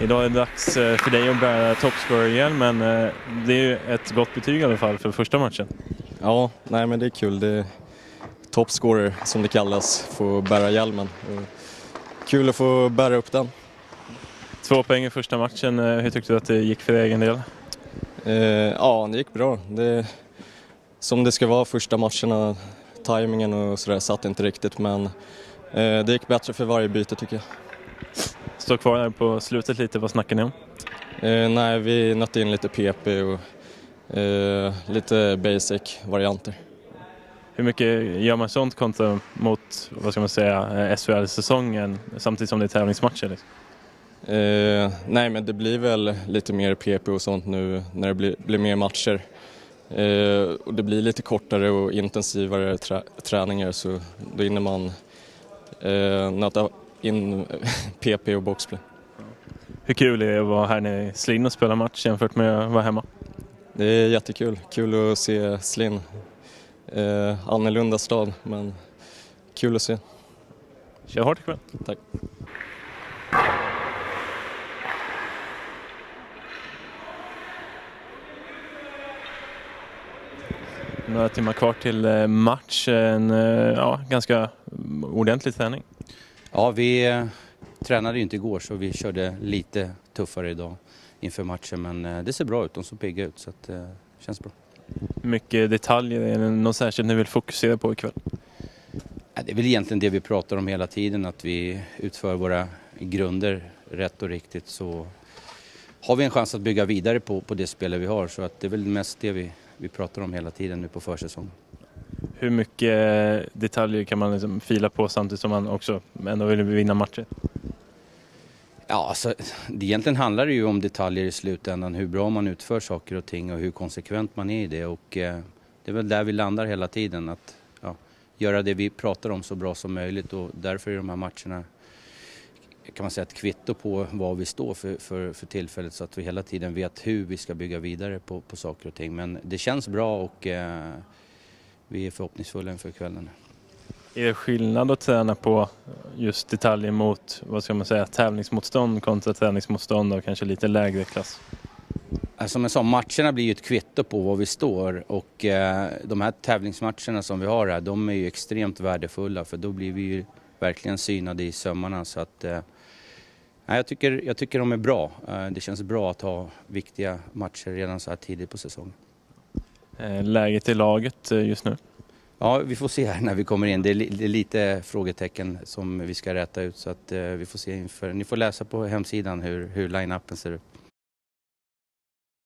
Idag är det dags eh, för dig att bära toppscorer-hjälmen. Eh, Det är ju ett gott betyg i alla fall för första matchen. Ja, nej men det är kul. Det är topscorer som det kallas, får bära hjälmen. Kul att få bära upp den. Två poäng i första matchen. Eh, Hur tyckte du att det gick för egen del? Eh, ja, det gick bra. Det, som det ska vara första matcherna, tajmingen och sådär satt inte riktigt men eh, det gick bättre för varje byte tycker jag. Står kvar där på slutet lite. Vad snackar ni om? Eh, nej, vi nötte in lite PP och eh, lite basic varianter. Hur mycket gör man sånt kontra mot, vad ska man säga, eh, SHL-säsongen samtidigt som det är tävlingsmatcher? Liksom? Eh, nej, men det blir väl lite mer PP och sånt nu när det blir, blir mer matcher. Eh, och det blir lite kortare och intensivare trä, träningar så då hinner man eh, nöta in PP och boxplay. Hur kul är det att vara här nere i Slinn och spela match jämfört med att vara hemma? Det är jättekul. Kul att se Slinn. Eh, annorlunda stad, men kul att se. Kör hårt ikväll. Tack. Några timmar kvar till eh, match. En eh, ja, ganska ordentlig träning. Ja, vi eh, tränade ju inte igår så vi körde lite tuffare idag inför matchen men eh, det ser bra ut, de såg pigga ut så att, eh, känns bra. Mycket detaljer. Är det något särskilt ni vill fokusera på ikväll? Ja, Det är väl egentligen det vi pratar om hela tiden, att vi utför våra grunder rätt och riktigt så har vi en chans att bygga vidare på, på det spelet vi har så att det är väl mest det vi, vi pratar om hela tiden nu på försäsongen. Hur mycket detaljer kan man liksom fila på samtidigt som man också ändå vill vinna matcher? Ja, alltså, det egentligen handlar det ju om detaljer i slutändan, hur bra man utför saker och ting och hur konsekvent man är i det och eh, det är väl där vi landar hela tiden, att ja, göra det vi pratar om så bra som möjligt och därför är de här matcherna kan man säga ett kvitto på vad vi står för, för, för tillfället så att vi hela tiden vet hur vi ska bygga vidare på, på saker och ting. Men det känns bra och eh, vi är förhoppningsfulla inför kvällen. Är det skillnad att träna på just detaljer mot, vad ska man säga, tävlingsmotstånd kontra träningsmotstånd och kanske lite lägre klass? Alltså, Som jag sa, matcherna blir ju ett kvitto på var vi står och eh, de här tävlingsmatcherna som vi har här, de är ju extremt värdefulla för då blir vi ju verkligen synade i sömmarna så att eh, jag, tycker, jag tycker de är bra. Eh, det känns bra att ha viktiga matcher redan så här tidigt på säsongen. Eh, läget i laget eh, just nu? Ja, vi får se här när vi kommer in. Det är, li- det är lite frågetecken som vi ska räta ut så att eh, vi får se inför. Ni får läsa på hemsidan hur, hur line-upen ser ut.